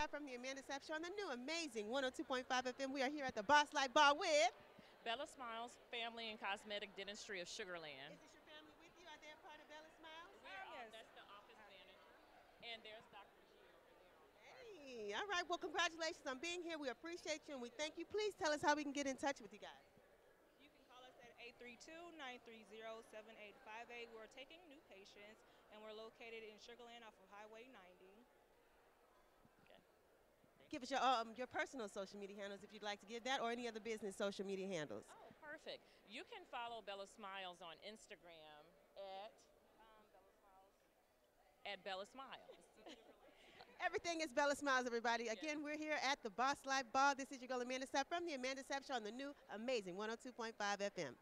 Sapp from the Amanda Sapp Show on the new amazing 102.5 FM. We are here at the Boss Life Ball with. Bella Smiles Family and Cosmetic Dentistry of Sugarland. Is this your family with you? Are they a part of Bella Smiles? We're all- That's the office manager. And there's Dr. G over there. Hey, all right. Well, congratulations on being here. We appreciate you and we thank you. Please tell us how we can get in touch with you guys. You can call us at 832-930-7858. We're taking new patients, and we're located in Sugarland off of Highway 90. Give us your um, your personal social media handles if you'd like to give that, or any other business social media handles. Oh, perfect. You can follow Bella Smiles on Instagram at um, Bella Smiles. At Bella Smiles. Everything is Bella Smiles, everybody. Again, we're here at the Boss Life Ball. This is your girl Amanda Sapp from the Amanda Sapp Show on the new amazing 102.5 FM.